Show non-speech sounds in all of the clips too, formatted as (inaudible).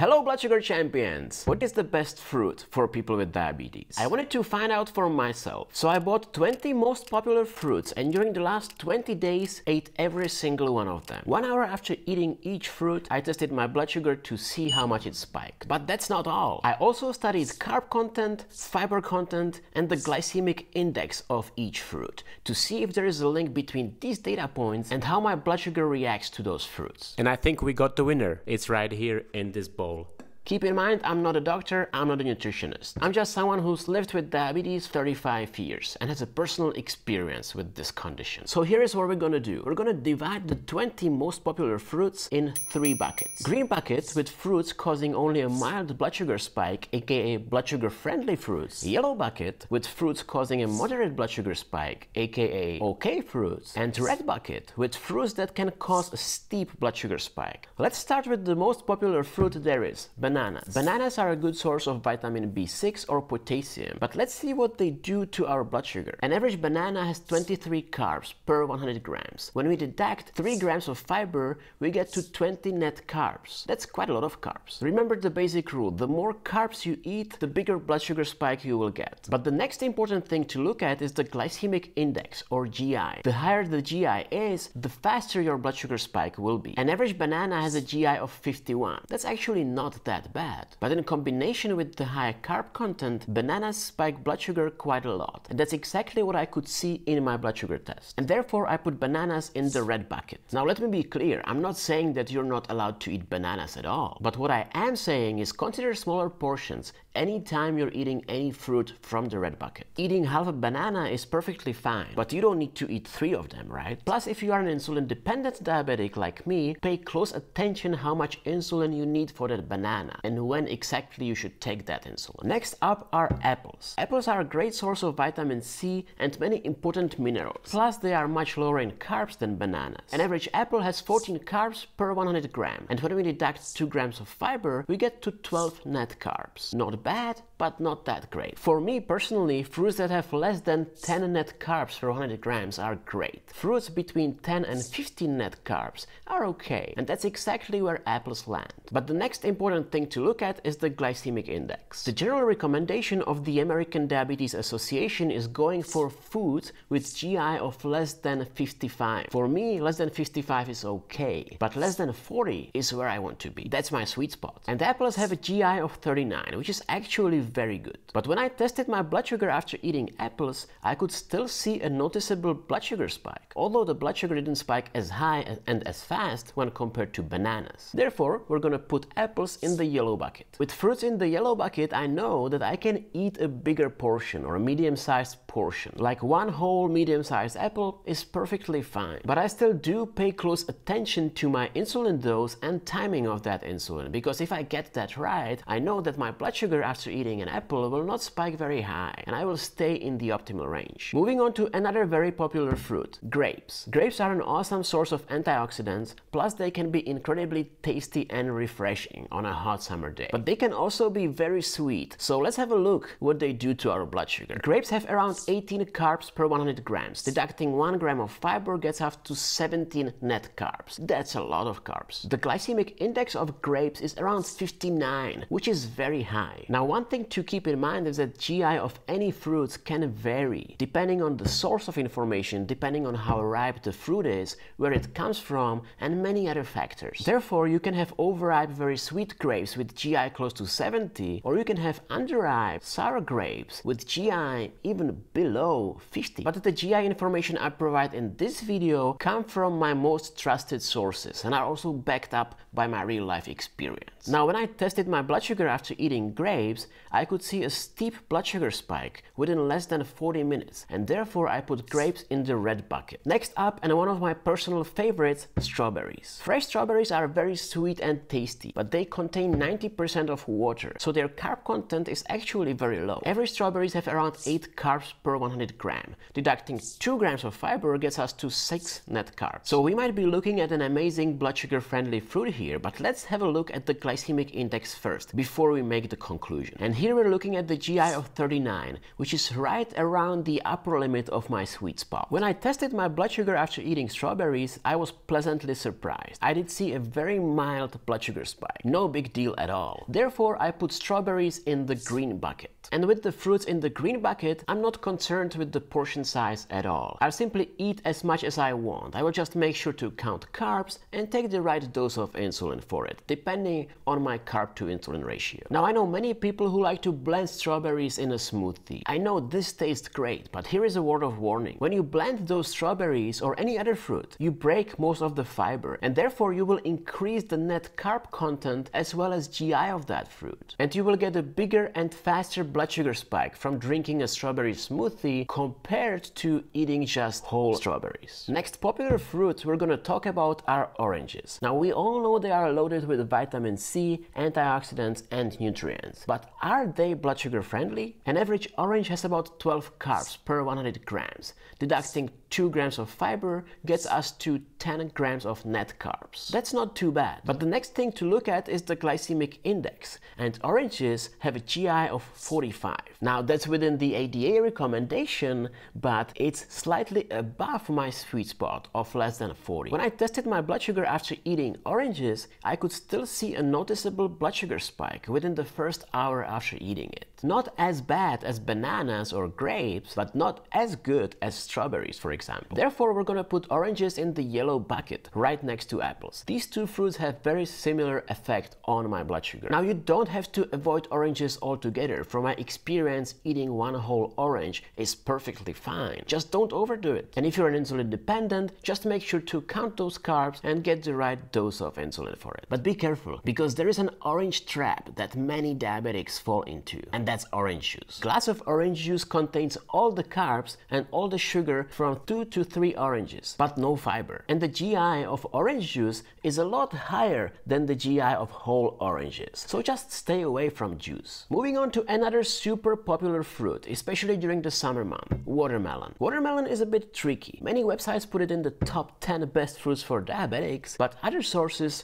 Hello blood sugar champions! What is the best fruit for people with diabetes? I wanted to find out for myself. So I bought 20 most popular fruits and during the last 20 days ate every single one of them. One hour after eating each fruit, I tested my blood sugar to see how much it spiked. But that's not all. I also studied carb content, fiber content and the glycemic index of each fruit to see if there is a link between these data points and how my blood sugar reacts to those fruits. And I think we got the winner. It's right here in this bowl. Keep in mind, I'm not a doctor, I'm not a nutritionist. I'm just someone who's lived with diabetes 35 years and has a personal experience with this condition. So here is what we're gonna do. We're gonna divide the 20 most popular fruits in three buckets. Green bucket with fruits causing only a mild blood sugar spike, aka blood sugar friendly fruits. Yellow bucket with fruits causing a moderate blood sugar spike, aka okay fruits. And red bucket with fruits that can cause a steep blood sugar spike. Let's start with the most popular fruit there is, bananas. Bananas are a good source of vitamin B6 or potassium, but let's see what they do to our blood sugar. An average banana has 23 carbs per 100 grams. When we deduct 3 grams of fiber, we get to 20 net carbs. That's quite a lot of carbs. Remember the basic rule, the more carbs you eat, the bigger blood sugar spike you will get. But the next important thing to look at is the glycemic index or GI. The higher the GI is, the faster your blood sugar spike will be. An average banana has a GI of 51. That's actually not that that bad. But in combination with the high carb content, bananas spike blood sugar quite a lot. And that's exactly what I could see in my blood sugar test. And therefore I put bananas in the red bucket. Now let me be clear, I'm not saying that you're not allowed to eat bananas at all. But what I am saying is consider smaller portions anytime you're eating any fruit from the red bucket. Eating half a banana is perfectly fine, but you don't need to eat three of them, right? Plus, if you are an insulin dependent diabetic like me, pay close attention how much insulin you need for that banana and when exactly you should take that insulin. Next up are apples. Apples are a great source of vitamin C and many important minerals. Plus, they are much lower in carbs than bananas. An average apple has 14 carbs per 100 gram, and when we deduct 2 grams of fiber, we get to 12 net carbs. Not bad, but not that great. For me personally, fruits that have less than 10 net carbs per 100 grams are great. Fruits between 10 and 15 net carbs are okay, and that's exactly where apples land. But the next important thing to look at is the glycemic index. The general recommendation of the American Diabetes Association is going for foods with GI of less than 55. For me, less than 55 is okay, but less than 40 is where I want to be. That's my sweet spot. And apples have a GI of 39, which is actually very good. But when I tested my blood sugar after eating apples, I could still see a noticeable blood sugar spike, although the blood sugar didn't spike as high and as fast when compared to bananas. Therefore, we're gonna put apples in the yellow bucket. With fruits in the yellow bucket, I know that I can eat a bigger portion or a medium-sized portion. Like one whole medium-sized apple is perfectly fine. But I still do pay close attention to my insulin dose and timing of that insulin, because if I get that right, I know that my blood sugar after eating an apple will not spike very high and I will stay in the optimal range. Moving on to another very popular fruit, grapes. Grapes are an awesome source of antioxidants, plus they can be incredibly tasty and refreshing on a hot summer day. But they can also be very sweet, so let's have a look what they do to our blood sugar. Grapes have around 18 carbs per 100 grams. Deducting 1 gram of fiber gets us to 17 net carbs. That's a lot of carbs. The glycemic index of grapes is around 59, which is very high. Now one thing to keep in mind is that GI of any fruits can vary depending on the source of information, depending on how ripe the fruit is, where it comes from, and many other factors. Therefore, you can have overripe, very sweet grapes with GI close to 70, or you can have underripe, sour grapes with GI even below 50. But the GI information I provide in this video come from my most trusted sources and are also backed up by my real life experience. Now, when I tested my blood sugar after eating grapes, I could see a steep blood sugar spike within less than 40 minutes, and therefore I put grapes in the red bucket. Next up, and one of my personal favorites, strawberries. Fresh strawberries are very sweet and tasty, but they contain 90% of water, so their carb content is actually very low. Every strawberries have around 8 carbs per 100 gram. Deducting 2 grams of fiber gets us to 6 net carbs. So we might be looking at an amazing blood sugar friendly fruit here, but let's have a look at the glycemic index first, before we make the conclusion conclusion. And here we're looking at the GI of 39, which is right around the upper limit of my sweet spot. When I tested my blood sugar after eating strawberries, I was pleasantly surprised. I did see a very mild blood sugar spike. No big deal at all. Therefore, I put strawberries in the green bucket. And with the fruits in the green bucket, I'm not concerned with the portion size at all. I'll simply eat as much as I want. I will just make sure to count carbs and take the right dose of insulin for it, depending on my carb to insulin ratio. Now I know many people who like to blend strawberries in a smoothie. I know this tastes great, but here is a word of warning. When you blend those strawberries or any other fruit, you break most of the fiber and therefore you will increase the net carb content as well as GI of that fruit. And you will get a bigger and faster blood sugar spike from drinking a strawberry smoothie compared to eating just whole strawberries. Next popular fruit we're gonna talk about are oranges. Now we all know they are loaded with vitamin C, antioxidants and nutrients. But are they blood sugar friendly? An average orange has about 12 carbs per 100 grams. Deducting 2 grams of fiber gets us to 10 grams of net carbs. That's not too bad. But the next thing to look at is the glycemic index. And oranges have a GI of 45. Now that's within the ADA recommendation, but it's slightly above my sweet spot of less than 40. When I tested my blood sugar after eating oranges, I could still see a noticeable blood sugar spike within the first hour after eating it. Not as bad as bananas or grapes, but not as good as strawberries, for example. Therefore, we're gonna put oranges in the yellow bucket, right next to apples. These two fruits have very similar effect on my blood sugar. Now, you don't have to avoid oranges altogether. From my experience, eating one whole orange is perfectly fine. Just don't overdo it. And if you're an insulin dependent, just make sure to count those carbs and get the right dose of insulin for it. But be careful, because there is an orange trap that many diabetics fall into, and that's orange juice. Glass of orange juice contains all the carbs and all the sugar from 2 to 3 oranges, but no fiber. And the GI of orange juice is a lot higher than the GI of whole oranges. So just stay away from juice. Moving on to another super popular fruit, especially during the summer month, watermelon. Watermelon is a bit tricky. Many websites put it in the top 10 best fruits for diabetics, but other sources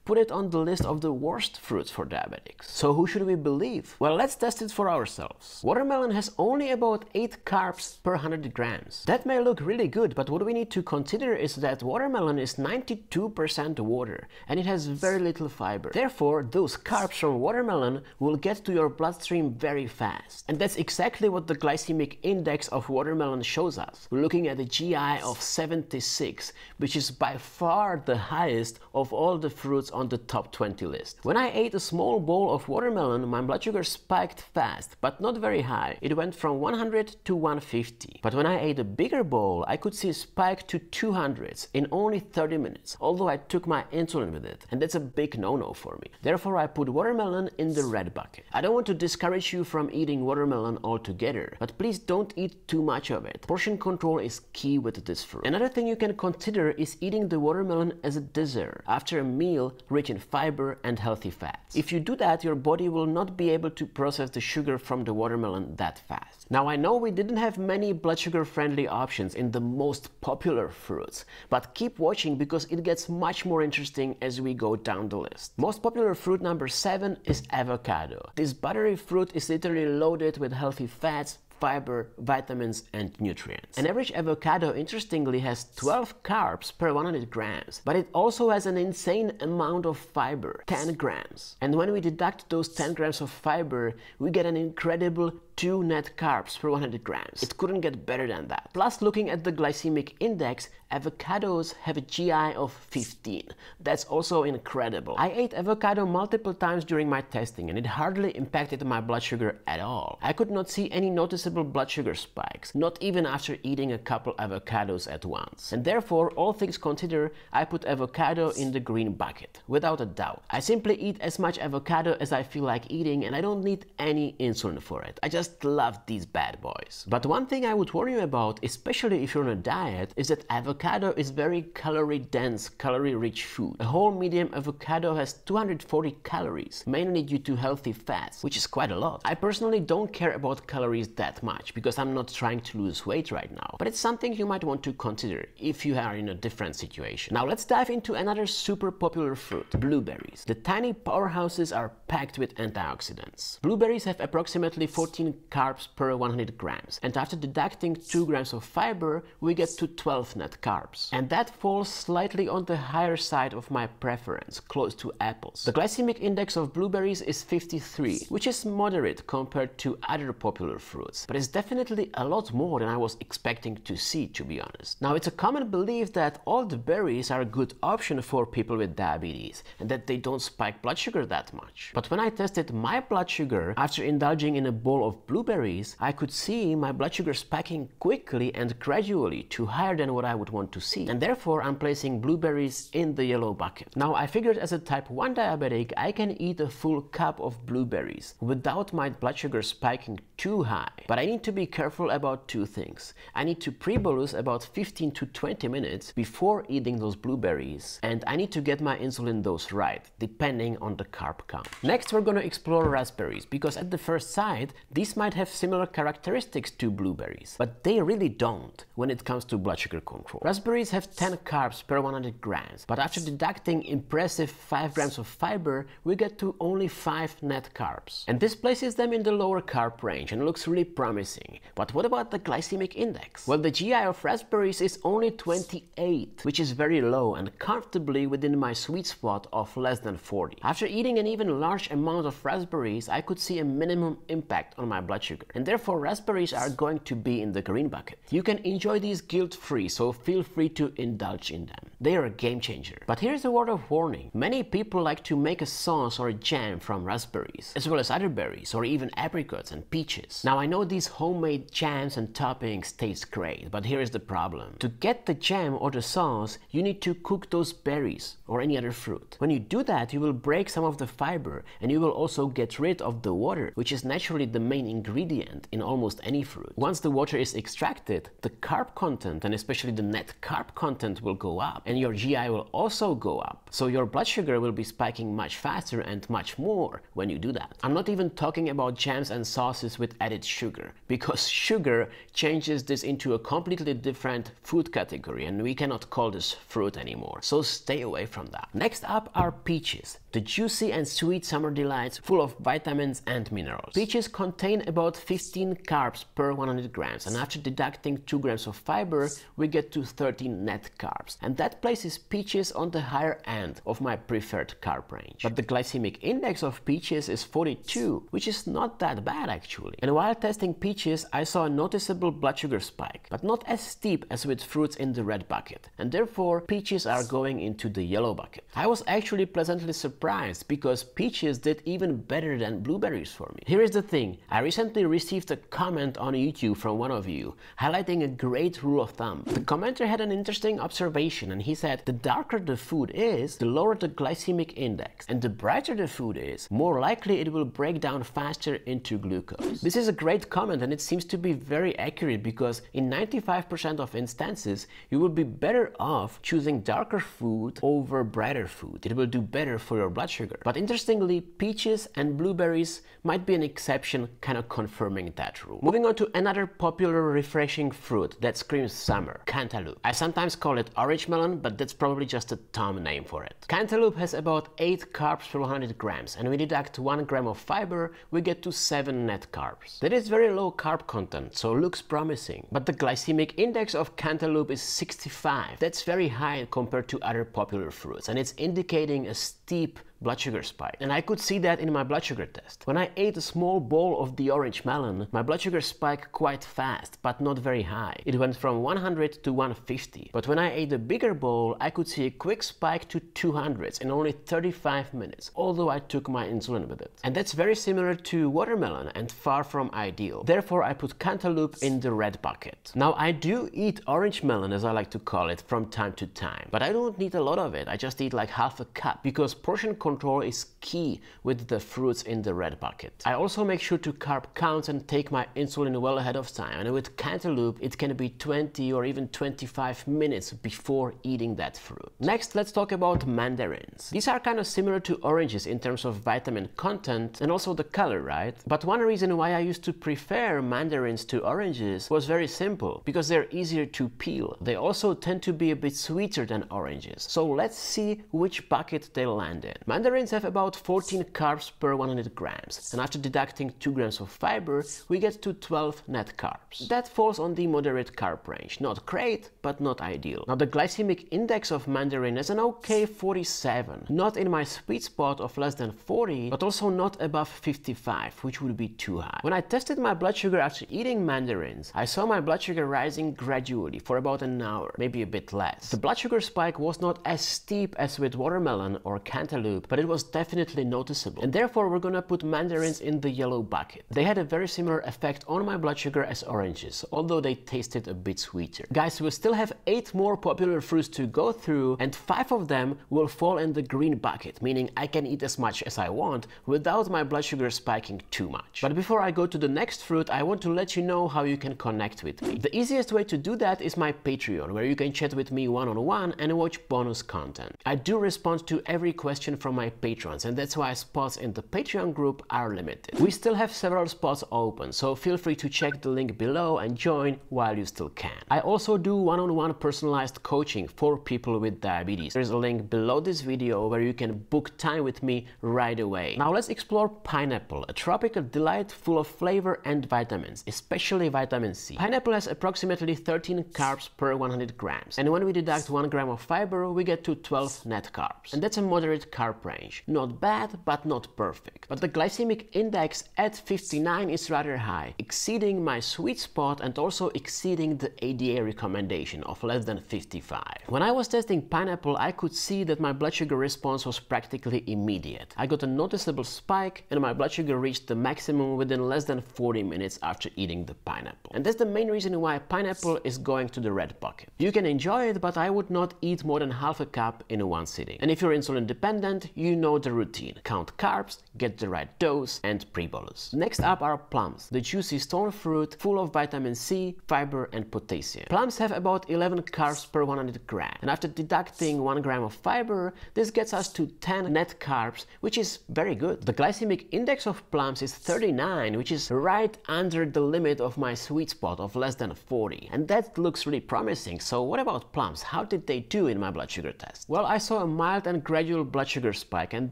put it on the list of the worst fruits for diabetics. So who should we believe? Well, let's test it for ourselves. Watermelon has only about 8 carbs per 100 grams. That may look really good, but what we need to consider is that watermelon is 92% water and it has very little fiber. Therefore, those carbs from watermelon will get to your bloodstream very fast. And that's exactly what the glycemic index of watermelon shows us. We're looking at a GI of 76, which is by far the highest of all the fruits on the top 20 list. When I ate a small bowl of watermelon, my blood sugar spiked fast, but not very high. It went from 100 to 150. But when I ate a bigger bowl, I could see a spike to 200s in only 30 minutes, although I took my insulin with it. And that's a big no-no for me. Therefore, I put watermelon in the red bucket. I don't want to discourage you from eating watermelon altogether, but please don't eat too much of it. Portion control is key with this fruit. Another thing you can consider is eating the watermelon as a dessert after a meal rich in fiber and healthy fats. If you do that, your body will not be able to process the sugar from the watermelon that fast. Now I know we didn't have many blood sugar friendly options in the most popular fruits, but keep watching because it gets much more interesting as we go down the list. Most popular fruit number 7 is avocado. This buttery fruit is literally loaded with healthy fats, fiber, vitamins, and nutrients. An average avocado, interestingly, has 12 carbs per 100 grams, but it also has an insane amount of fiber, 10 grams. And when we deduct those 10 grams of fiber, we get an incredible 2 net carbs per 100 grams. It couldn't get better than that. Plus, looking at the glycemic index, avocados have a GI of 15. That's also incredible. I ate avocado multiple times during my testing and it hardly impacted my blood sugar at all. I could not see any noticeable blood sugar spikes, not even after eating a couple avocados at once. And therefore, all things considered, I put avocado in the green bucket, without a doubt. I simply eat as much avocado as I feel like eating and I don't need any insulin for it. I just love these bad boys. But one thing I would warn you about, especially if you're on a diet, is that avocado is very calorie dense, calorie rich food. A whole medium avocado has 240 calories, mainly due to healthy fats, which is quite a lot. I personally don't care about calories that much because I'm not trying to lose weight right now. But it's something you might want to consider if you are in a different situation. Now let's dive into another super popular fruit, blueberries. The tiny powerhouses are packed with antioxidants. Blueberries have approximately 14 carbs per 100 grams, and after deducting 2 grams of fiber, we get to 12 net carbs. And that falls slightly on the higher side of my preference, close to apples. The glycemic index of blueberries is 53, which is moderate compared to other popular fruits, but it's definitely a lot more than I was expecting to see, to be honest. Now, it's a common belief that all the berries are a good option for people with diabetes, and that they don't spike blood sugar that much. But when I tested my blood sugar after indulging in a bowl of blueberries, I could see my blood sugar spiking quickly and gradually to higher than what I would want to see. And therefore, I'm placing blueberries in the yellow bucket. Now, I figured as a type 1 diabetic, I can eat a full cup of blueberries without my blood sugar spiking too high. But I need to be careful about two things. I need to pre-bolus about 15 to 20 minutes before eating those blueberries, and I need to get my insulin dose right, depending on the carb count. Next, we're gonna explore raspberries, because at the first sight, these might have similar characteristics to blueberries, but they really don't when it comes to blood sugar control. Raspberries have 10 carbs per 100 grams, but after deducting impressive 5 grams of fiber, we get to only 5 net carbs. And this places them in the lower carb range and looks really promising. But what about the glycemic index? Well, the GI of raspberries is only 28, which is very low and comfortably within my sweet spot of less than 40. After eating an even large amount of raspberries, I could see a minimum impact on my blood sugar. And therefore, raspberries are going to be in the green bucket. You can enjoy these guilt-free, so feel free to indulge in them. They are a game changer. But here's a word of warning. Many people like to make a sauce or a jam from raspberries, as well as other berries or even apricots and peaches. Now I know these homemade jams and toppings taste great, but here is the problem. To get the jam or the sauce, you need to cook those berries or any other fruit. When you do that, you will break some of the fiber and you will also get rid of the water, which is naturally the main ingredient in almost any fruit. Once the water is extracted, the carb content and especially the net carb content will go up and your GI will also go up. So your blood sugar will be spiking much faster and much more when you do that. I'm not even talking about jams and sauces with added sugar because (laughs) sugar changes this into a completely different food category and we cannot call this fruit anymore. So stay away from that. Next up are peaches, the juicy and sweet summer delights full of vitamins and minerals. Peaches contain about 15 carbs per 100 grams and after deducting 2 grams of fiber we get to 13 net carbs and that places peaches on the higher end of my preferred carb range. But the glycemic index of peaches is 42 which is not that bad actually. And while testing peaches I saw a noticeable blood sugar spike but not as steep as with fruits in the red bucket and therefore peaches are going into the yellow bucket. I was actually pleasantly surprised because peaches did even better than blueberries for me. Here is the thing, I recently received a comment on YouTube from one of you highlighting a great rule of thumb. The commenter had an interesting observation and he said the darker the food is, the lower the glycemic index and the brighter the food is, more likely it will break down faster into glucose. This is a great comment and it seems to be very accurate because in 95% of instances you will be better off choosing darker food over brighter food. It will do better for your blood sugar. But interestingly, peaches and blueberries might be an exception kind of confirming that rule. Moving on to another popular refreshing fruit that screams summer, cantaloupe. I sometimes call it orange melon, but that's probably just a Tom name for it. Cantaloupe has about 8 carbs per 100 grams and we deduct 1 gram of fiber, we get to 7 net carbs. That is very low carb content, so looks promising. But the glycemic index of cantaloupe is 65. That's very high compared to other popular fruits and it's indicating a steep blood sugar spike. And I could see that in my blood sugar test. When I ate a small bowl of the orange melon, my blood sugar spiked quite fast, but not very high. It went from 100 to 150. But when I ate a bigger bowl, I could see a quick spike to 200s in only 35 minutes, although I took my insulin with it. And that's very similar to watermelon and far from ideal. Therefore, I put cantaloupe in the red bucket. Now, I do eat orange melon, as I like to call it, from time to time, but I don't need a lot of it. I just eat like half a cup because portion control is key with the fruits in the red bucket. I also make sure to carb count and take my insulin well ahead of time. And with cantaloupe, it can be 20 or even 25 minutes before eating that fruit. Next, let's talk about mandarins. These are kind of similar to oranges in terms of vitamin content and also the color, right? But one reason why I used to prefer mandarins to oranges was very simple, because they're easier to peel. They also tend to be a bit sweeter than oranges. So let's see which bucket they land in. Mandarins have about 14 carbs per 100 grams, and after deducting 2 grams of fiber, we get to 12 net carbs. That falls on the moderate carb range. Not great, but not ideal. Now the glycemic index of mandarin is an okay 47. Not in my sweet spot of less than 40, but also not above 55, which would be too high. When I tested my blood sugar after eating mandarins, I saw my blood sugar rising gradually for about an hour, maybe a bit less. The blood sugar spike was not as steep as with watermelon or cantaloupe, but it was definitely noticeable. And therefore we're gonna put mandarins in the yellow bucket. They had a very similar effect on my blood sugar as oranges, although they tasted a bit sweeter. Guys, we still have 8 more popular fruits to go through and 5 of them will fall in the green bucket, meaning I can eat as much as I want without my blood sugar spiking too much. But before I go to the next fruit, I want to let you know how you can connect with me. The easiest way to do that is my Patreon, where you can chat with me one-on-one -on -one and watch bonus content. I do respond to every question from my patrons, and that's why spots in the Patreon group are limited. We still have several spots open, so feel free to check the link below and join while you still can. I also do one-on-one -on -one personalized coaching for people with diabetes. There's a link below this video where you can book time with me right away. Now let's explore pineapple, a tropical delight full of flavor and vitamins, especially vitamin C. Pineapple has approximately 13 carbs per 100 grams, and when we deduct 1 gram of fiber, we get to 12 net carbs. And that's a moderate carb range. Not bad, but not perfect. But the glycemic index at 59 is rather high, exceeding my sweet spot and also exceeding the ADA recommendation of less than 55. When I was testing pineapple, I could see that my blood sugar response was practically immediate. I got a noticeable spike and my blood sugar reached the maximum within less than 40 minutes after eating the pineapple. And that's the main reason why pineapple is going to the red bucket. You can enjoy it, but I would not eat more than half a cup in one sitting. And if you're insulin dependent, you know the routine. Count carbs, get the right dose, and pre-bolus. Next up are plums, the juicy stone fruit full of vitamin C, fiber, and potassium. Plums have about 11 carbs per 100 gram, and after deducting 1 gram of fiber, this gets us to 10 net carbs, which is very good. The glycemic index of plums is 39, which is right under the limit of my sweet spot of less than 40. And that looks really promising. So what about plums? How did they do in my blood sugar test? Well, I saw a mild and gradual blood sugar spike, and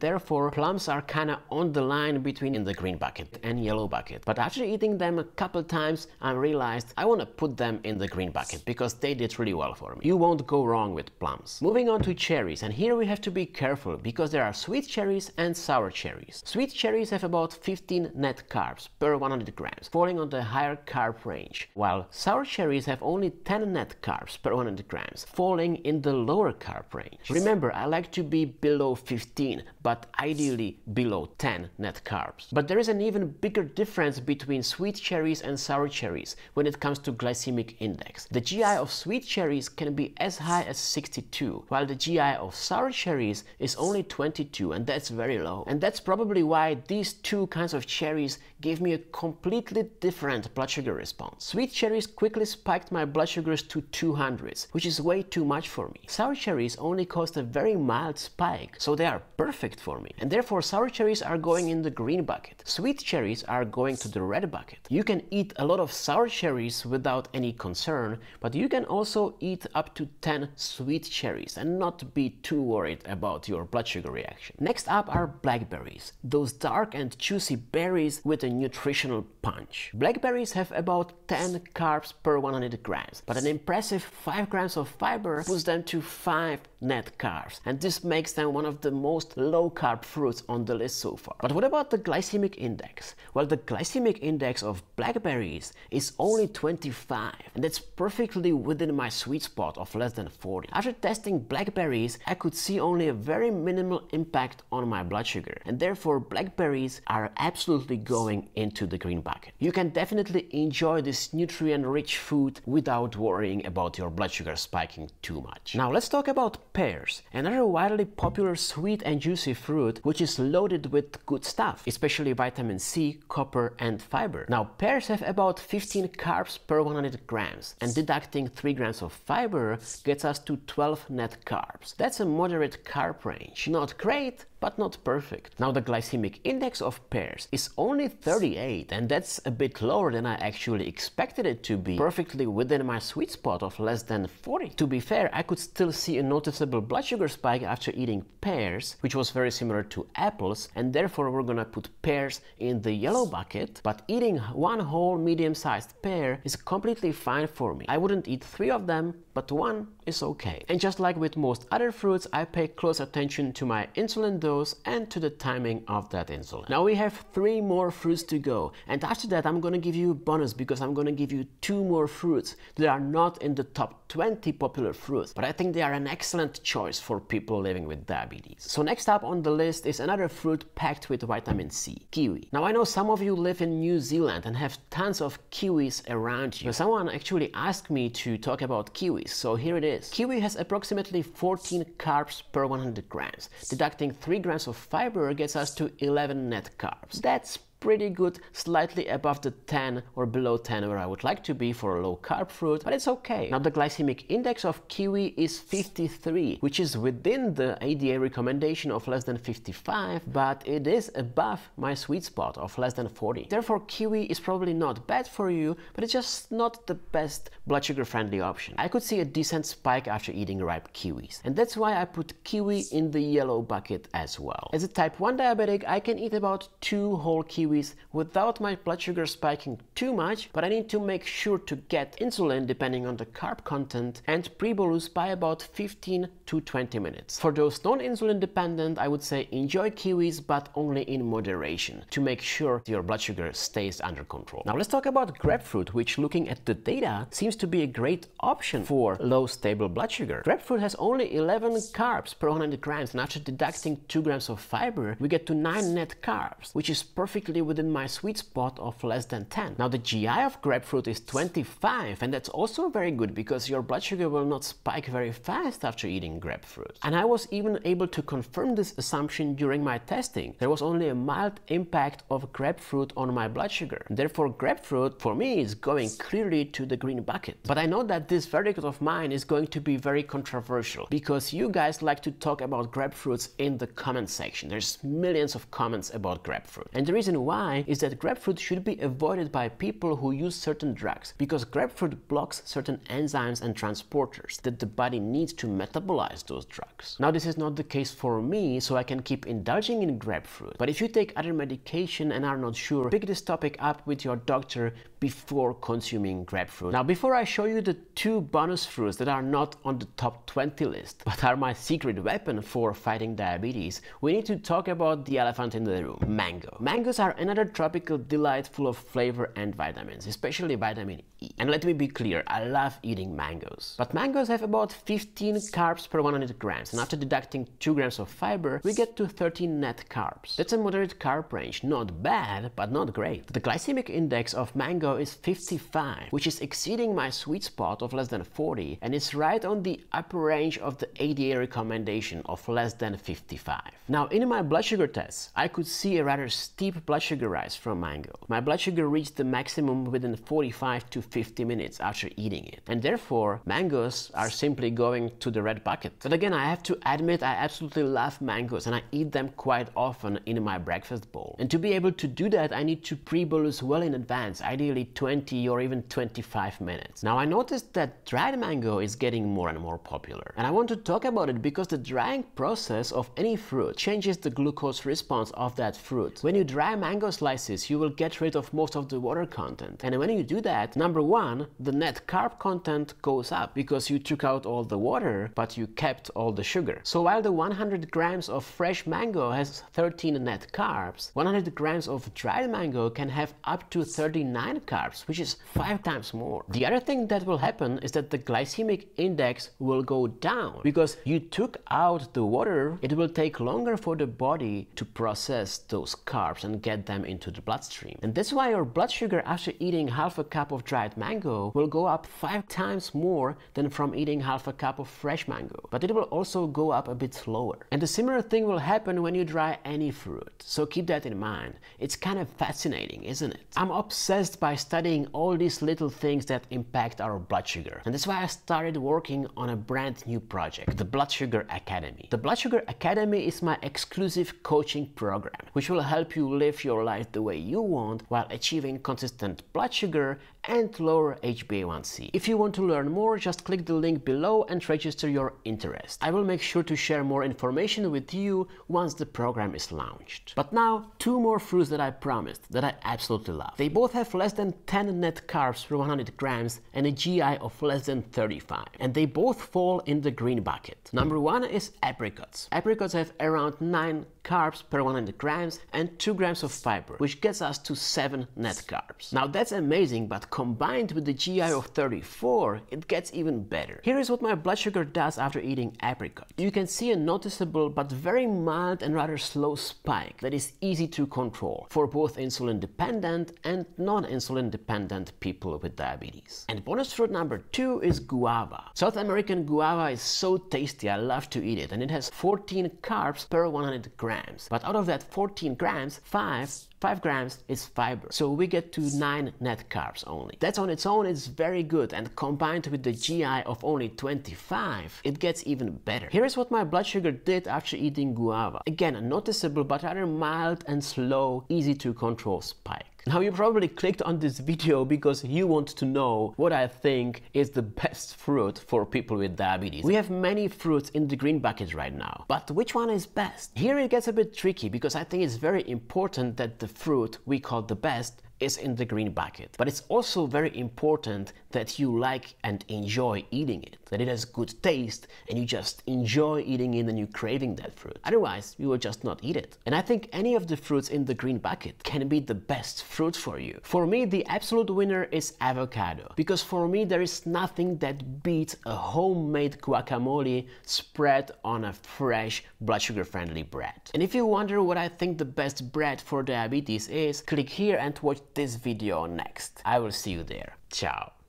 therefore plums are kinda on the line between in the green bucket and yellow bucket. But after eating them a couple times, I realized I wanna put them in the green bucket because they did really well for me. You won't go wrong with plums. Moving on to cherries, and here we have to be careful because there are sweet cherries and sour cherries. Sweet cherries have about 15 net carbs per 100 grams, falling on the higher carb range, while sour cherries have only 10 net carbs per 100 grams, falling in the lower carb range. Remember, I like to be below 15, but ideally below 10 net carbs. But there is an even bigger difference between sweet cherries and sour cherries when it comes to glycemic index. The GI of sweet cherries can be as high as 62, while the GI of sour cherries is only 22, and that's very low. And that's probably why these two kinds of cherries gave me a completely different blood sugar response. Sweet cherries quickly spiked my blood sugars to 200s, which is way too much for me. Sour cherries only caused a very mild spike, so they are perfect for me. And therefore sour cherries are going in the green bucket. Sweet cherries are going to the red bucket. You can eat a lot of sour cherries without any concern, but you can also eat up to 10 sweet cherries and not be too worried about your blood sugar reaction. Next up are blackberries, those dark and juicy berries with a nutritional punch. Blackberries have about 10 carbs per 100 grams, but an impressive 5 grams of fiber puts them to 5 net carbs, and this makes them one of the most low carb fruits on the list so far. But what about the glycemic index? Well, the glycemic index of blackberries is only 25, and that's perfectly within my sweet spot of less than 40. After testing blackberries, I could see only a very minimal impact on my blood sugar, and therefore blackberries are absolutely going into the green bucket. You can definitely enjoy this nutrient-rich food without worrying about your blood sugar spiking too much. Now let's talk about pears, another widely popular sweet and juicy fruit which is loaded with good stuff, especially vitamin C, copper and fiber. Now pears have about 15 carbs per 100 grams and deducting 3 grams of fiber gets us to 12 net carbs. That's a moderate carb range. Not great, but not perfect. Now the glycemic index of pears is only 38 and that's a bit lower than I actually expected it to be, perfectly within my sweet spot of less than 40. To be fair, I could still see a noticeable blood sugar spike after eating pears, which was very similar to apples, and therefore we're gonna put pears in the yellow bucket, but eating one whole medium-sized pear is completely fine for me. I wouldn't eat three of them, but one is okay. And just like with most other fruits, I pay close attention to my insulin dose and to the timing of that insulin. Now we have three more fruits to go. And after that, I'm gonna give you a bonus because I'm gonna give you two more fruits that are not in the top 20 popular fruits, but I think they are an excellent choice for people living with diabetes. So next up on the list is another fruit packed with vitamin C, kiwi. Now I know some of you live in New Zealand and have tons of kiwis around you. Someone actually asked me to talk about kiwis, so here it is. Kiwi has approximately 14 carbs per 100 grams. Deducting 3 grams of fiber gets us to 11 net carbs. That's pretty good, slightly above the 10 or below 10 where I would like to be for a low carb fruit, but it's okay. Now the glycemic index of kiwi is 53, which is within the ADA recommendation of less than 55, but it is above my sweet spot of less than 40. Therefore kiwi is probably not bad for you, but it's just not the best blood sugar friendly option. I could see a decent spike after eating ripe kiwis, and that's why I put kiwi in the yellow bucket as well. As a type 1 diabetic, I can eat about two whole kiwis without my blood sugar spiking too much, but I need to make sure to get insulin depending on the carb content and pre-bolus by about 15 to 20 minutes. For those non-insulin dependent, I would say enjoy kiwis, but only in moderation to make sure your blood sugar stays under control. Now let's talk about grapefruit, which looking at the data seems to be a great option for low stable blood sugar. Grapefruit has only 11 carbs per 100 grams and after deducting 2 grams of fiber, we get to 9 net carbs, which is perfectly within my sweet spot of less than 10. Now the GI of grapefruit is 25 and that's also very good because your blood sugar will not spike very fast after eating grapefruit. And I was even able to confirm this assumption during my testing. There was only a mild impact of grapefruit on my blood sugar. Therefore grapefruit for me is going clearly to the green bucket. But I know that this verdict of mine is going to be very controversial because you guys like to talk about grapefruits in the comment section. There's millions of comments about grapefruit. And the reason why is that grapefruit should be avoided by people who use certain drugs because grapefruit blocks certain enzymes and transporters that the body needs to metabolize those drugs. Now this is not the case for me so I can keep indulging in grapefruit but if you take other medication and are not sure pick this topic up with your doctor before consuming grapefruit. Now before I show you the two bonus fruits that are not on the top 20 list (laughs) but are my secret weapon for fighting diabetes we need to talk about the elephant in the room, mango. Mangoes are another tropical delight full of flavor and vitamins, especially vitamin E. And let me be clear, I love eating mangoes. But mangoes have about 15 carbs per 100 grams, and after deducting 2 grams of fiber, we get to 13 net carbs. That's a moderate carb range, not bad, but not great. The glycemic index of mango is 55, which is exceeding my sweet spot of less than 40, and is right on the upper range of the ADA recommendation of less than 55. Now, in my blood sugar tests, I could see a rather steep blood sugar rise from mango. My blood sugar reached the maximum within 45 to 50 minutes after eating it. And therefore, mangoes are simply going to the red bucket. But again, I have to admit I absolutely love mangoes and I eat them quite often in my breakfast bowl. And to be able to do that, I need to pre-bolus well in advance, ideally 20 or even 25 minutes. Now I noticed that dried mango is getting more and more popular. And I want to talk about it because the drying process of any fruit changes the glucose response of that fruit. When you dry mango slices, you will get rid of most of the water content. And when you do that, number one, the net carb content goes up because you took out all the water, but you kept all the sugar. So while the 100 grams of fresh mango has 13 net carbs, 100 grams of dried mango can have up to 39 carbs, which is five times more. The other thing that will happen is that the glycemic index will go down because you took out the water. It will take longer for the body to process those carbs and get them into the bloodstream. And that's why your blood sugar after eating half a cup of dried mango will go up five times more than from eating half a cup of fresh mango. But it will also go up a bit slower. And a similar thing will happen when you dry any fruit. So keep that in mind. It's kind of fascinating, isn't it? I'm obsessed by studying all these little things that impact our blood sugar. And that's why I started working on a brand new project, the Blood Sugar Academy. The Blood Sugar Academy is my exclusive coaching program, which will help you live your life the way you want while achieving consistent blood sugar and lower HbA1c. If you want to learn more, just click the link below and register your interest. I will make sure to share more information with you once the program is launched. But now, two more fruits that I promised that I absolutely love. They both have less than 10 net carbs per 100 grams and a GI of less than 35. And they both fall in the green bucket. Number one is apricots. Apricots have around 9 carbs per 100 grams and 2 grams of fiber, which gets us to 7 net carbs. Now that's amazing, but combined with the GI of 34, it gets even better. Here is what my blood sugar does after eating apricot. You can see a noticeable but very mild and rather slow spike that is easy to control for both insulin dependent and non-insulin dependent people with diabetes. And bonus fruit number 2 is guava. South American guava is so tasty, I love to eat it, and it has 14 carbs per 100 grams. But out of that 14 grams, 5 5 grams is fiber. So we get to 9 net carbs only. That's on its own is very good and combined with the GI of only 25, it gets even better. Here is what my blood sugar did after eating guava. Again, a noticeable but rather mild and slow, easy to control spike. Now you probably clicked on this (laughs) video because you want to know what I think is the best fruit for people with diabetes. We have many fruits in the green bucket right now, but which one is best? Here it gets a bit tricky because I think it's very important that the fruit we call the best is in the green bucket. But it's also very important that you like and enjoy eating it, that it has good taste and you just enjoy eating it and you're craving that fruit. Otherwise, you will just not eat it. And I think any of the fruits in the green bucket can be the best fruit for you. For me, the absolute winner is avocado because for me, there is nothing that beats a homemade guacamole spread on a fresh blood sugar friendly bread. And if you wonder what I think the best bread for diabetes is, click here and watch this video next. I will see you there. Ciao.